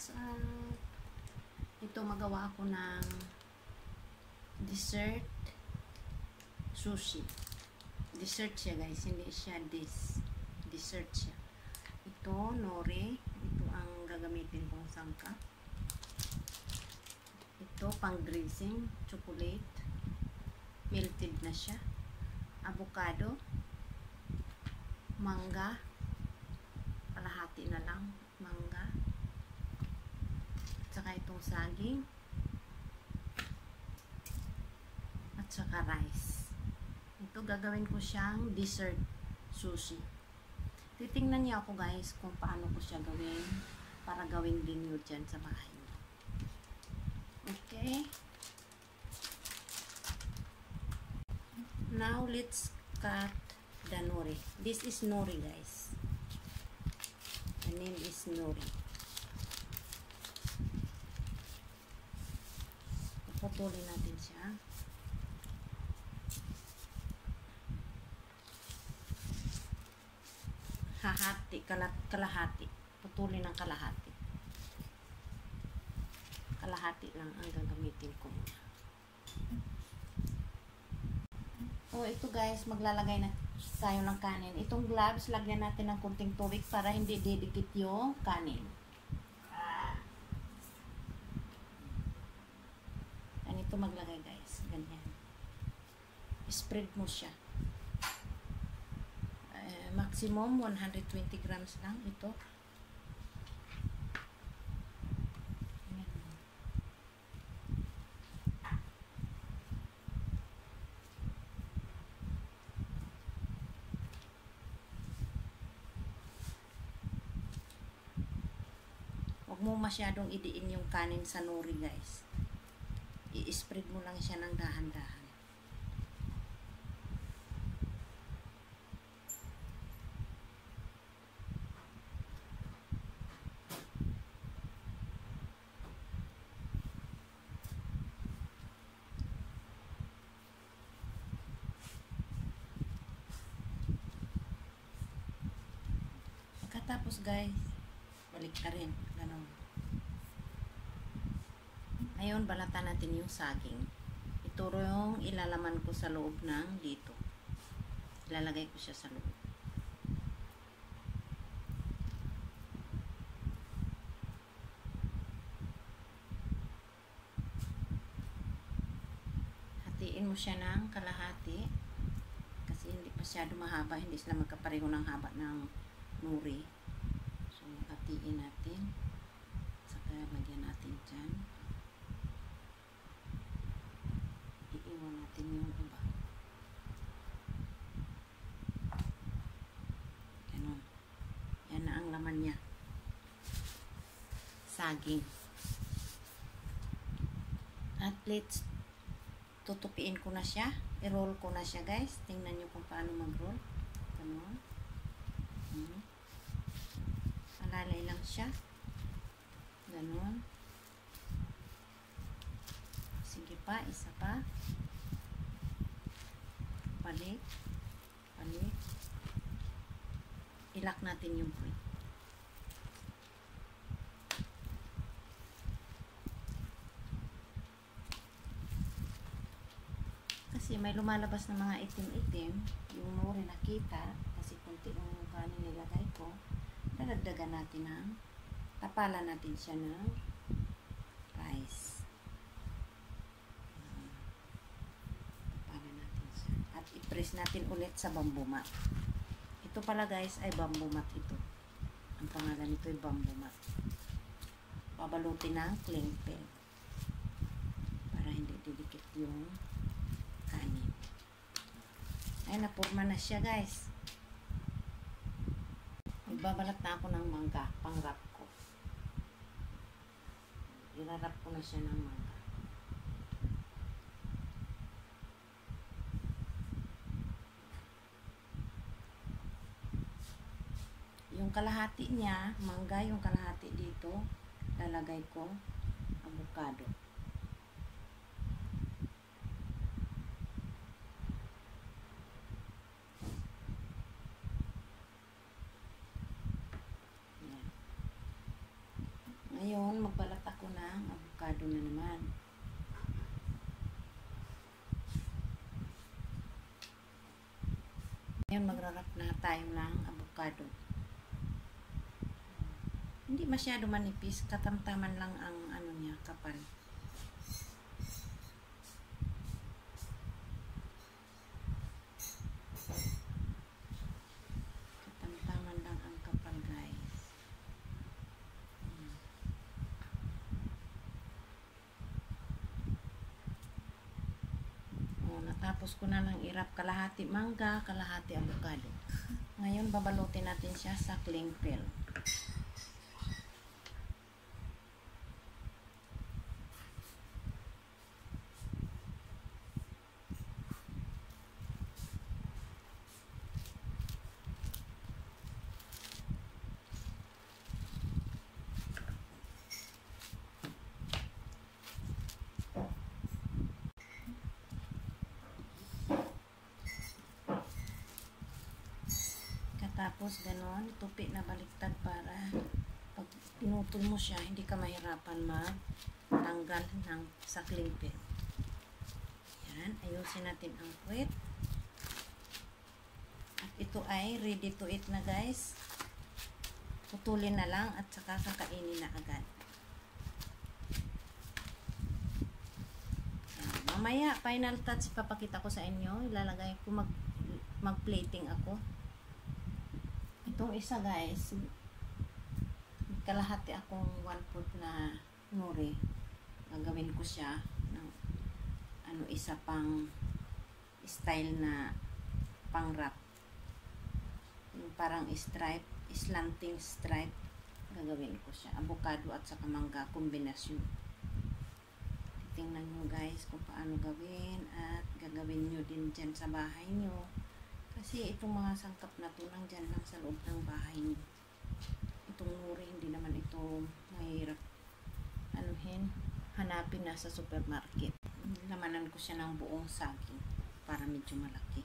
What's up? Ito magawa ako ng dessert sushi. Dessert siya guys, hindi siya this. Dessert siya. Ito, nori. Ito ang gagamitin kong sangka. Ito, pang greasing, chocolate. Melted na siya. Avocado. Mangga. Kalahati na lang. Saka itong saging. At saka rice. Ito gagawin ko siyang dessert sushi. Titingnan niya ako guys kung paano ko siya gawin para gawing dinyo dyan sa bahay niyo. Okay. Now let's cut the nori. This is nori guys. The name is nori. Puputulin natin siya. Hahati, kalat, kalahati. Putulin ng kalahati. Kalahati lang ang gagamitin ko muna. Oh, ito guys, maglalagay na tayo ng kanin. Itong gloves, lagyan natin ng kunting tubig para hindi didikit yung kanin. Spread mo siya. Eh, maximum 120 grams lang ito. Huwag mo masyadong idiin yung kanin sa nori guys. I-spread mo lang siya ng dahan-dahan. Pagkatapos guys, balik ka rin. Ganon. Ngayon, balatan natin yung saging. Ito yung ilalaman ko sa loob ng dito. Ilalagay ko siya sa loob. Hatiin mo siya ng kalahati. Kasi hindi masyado mahaba. Hindi sila magkapareho ng haba ng nuri. Hatiin natin. Saka lagyan natin dyan. Iiwan natin yung iba. Ganon. Yan na ang laman niya. Saging. At let's tutupiin ko na siya. I-roll ko na siya guys. Tingnan nyo kung paano mag-roll. Ganon. Alalay lang siya. Ganon. Sige pa, isa pa. Balik. Balik. Ilak natin yung point. Kasi may lumalabas na mga itim-itim. Yung nuri nakita. Kasi kunti yung kanin nilagay ko. Dadagdagan natin ng tapalan natin siya ng rice. Tapalan natin siya. At i-press natin ulit sa bamboo mat. Ito pala guys ay bamboo mat ito. Ang pangalan nito ay bamboo mat. Pabalutin ng cling film. Para hindi didikit yung kanin. Ay, napurma na siya guys. Magbabalat na ako ng mangga, pang wrap ko. Irarap ko na siya ng mangga. Yung kalahati niya, mangga yung kalahati dito, lalagay ko avocado. Yan. Ngayon, avocado na naman. Ngayon magrarap na tayo ng avocado. Hindi masyado manipis, katamtaman lang ang ano niya, kapal. Katamtaman lang ang kapal, guys. Hmm. Natapos ko na lang irap kalahati mangga, kalahati avocado. Ngayon babalutin natin siya sa cling film. Katapos ganon, tupi na baliktad para pag pinutol mo siya, hindi ka mahirapan magtanggal ng sa cling film. Yan, ayusin natin ang puwet. At ito ay ready to eat na guys. Putulin na lang at saka kakainin na agad. Yan, mamaya, final touch papakita ko sa inyo. Ilalagay ko mag mag-plating ako. Itong isa guys, kalahati akong one foot na nori. Gagawin ko siya ng ano isa pang style na pang wrap. Yung parang stripe, slanting stripe. Gagawin ko siya. Avocado at saka mangga kombinasyon. Tingnan nyo guys kung paano gawin at gagawin nyo din dyan sa bahay nyo. Kasi itong mga sangkap na to nandyan lang sa loob ng bahay niyo. Itong nuri, hindi naman ito mahirap anuhin, hanapin na sa supermarket. Lamanan ko siya ng buong saging para medyo malaki.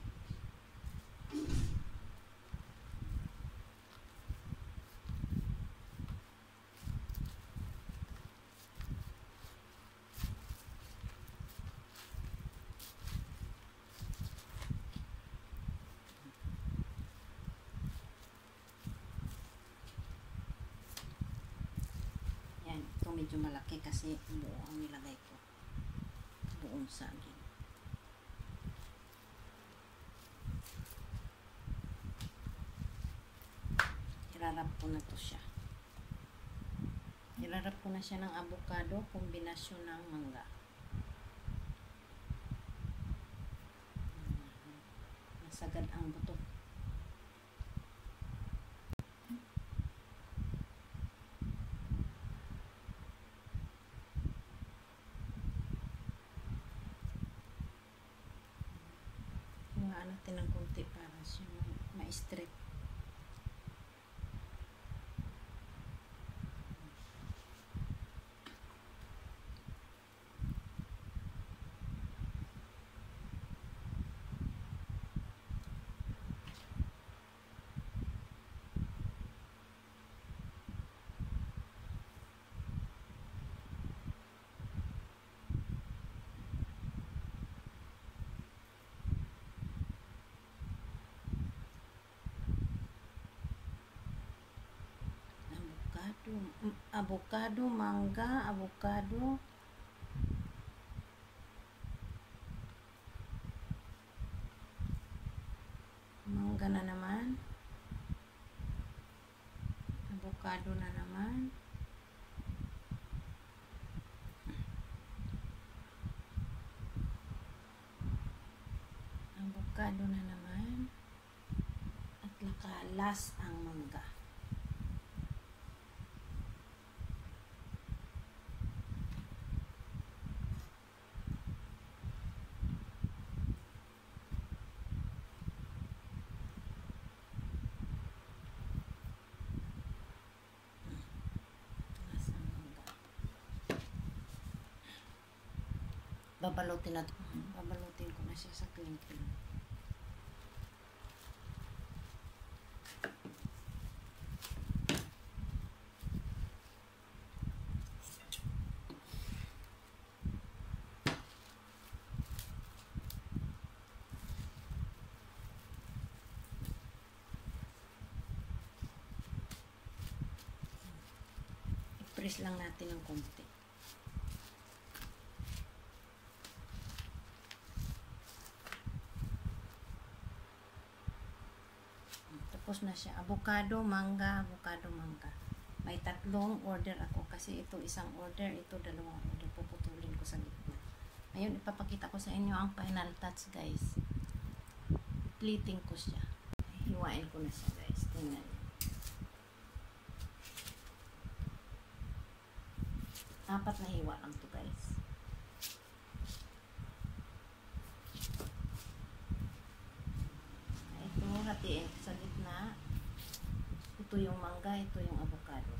Yan, ito medyo malaki kasi buo ang nilagay ko. Buong saging. Irarap ko na to siya. Irarap ko na siya ng avocado, kombinasyon ng mangga. Natin ng konti para siya ma- ma-strip. Avocado, mangga, avocado. Mangga na naman. Avocado na naman. Avocado na naman. At nakalas babalutin na babalutin ko na siya sa clinking press lang natin ng konti. Tapos na siya. Avocado, mangga, avocado, mangga. May tatlong order ako kasi ito isang order, ito dalawang order. Puputulin ko sa gitna. Ngayon, ipapakita ko sa inyo ang final touch, guys. Plating ko siya. Hiwain ko na siya, guys. Tingnan niyo. Apat na hiwa lang to, guys. Ito, hatiin. Ito yung mangga, ito yung avocado.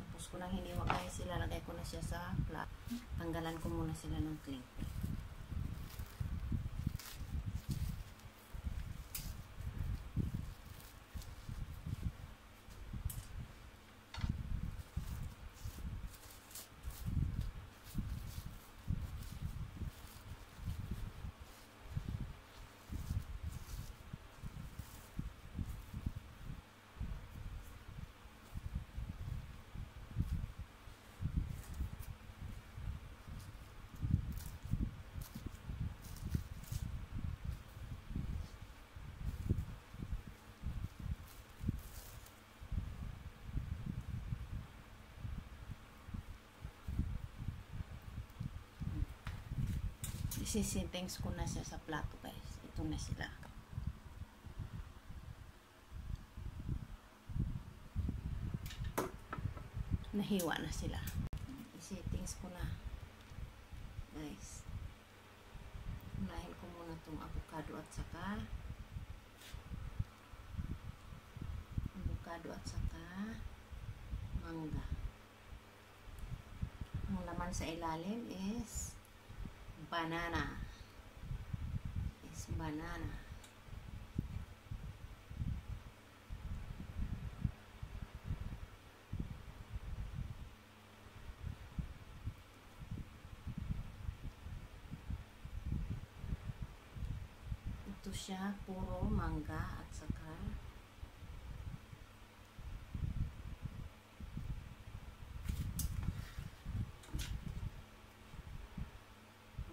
Tapos ko lang hiniwa kaya sila, lagay ko na siya sa plat. Tanggalan ko muna sila ng cling. Isisintings ko na siya sa plato guys. Ito na sila. Nahiwa na sila. Isitings ko na. Guys. Unahin ko muna itong avocado at saka avocado at saka mangga. Ang laman sa ilalim is banana. Is banana. Ito siya puro mangga at saka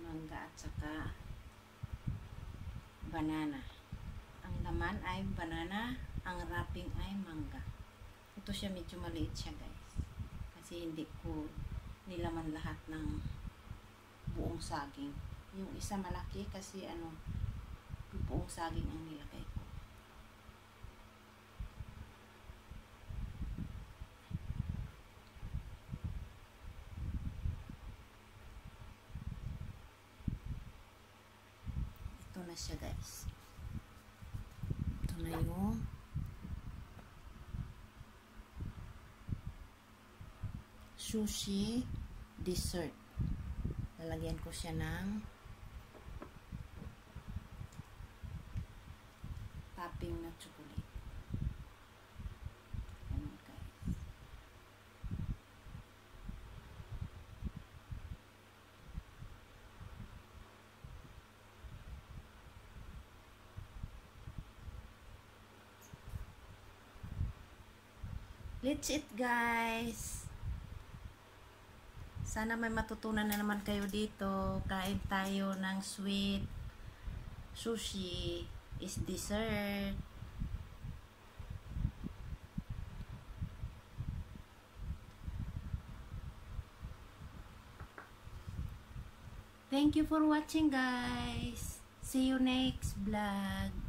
mangga at saka banana. Ang laman ay banana, ang wrapping ay mangga. Ito siya medyo maliit siya guys. Kasi hindi ko nilaman lahat ng buong saging. Yung isa malaki kasi ano, buong saging ang nilagay ko. Ito na siya guys. Ito na yung sushi dessert. Lalagyan ko siya ng topping na chocolate. Ganun guys. Let's eat guys! Sana may matutunan na naman kayo dito. Kain tayo ng sweet sushi is dessert. Thank you for watching guys. See you next vlog.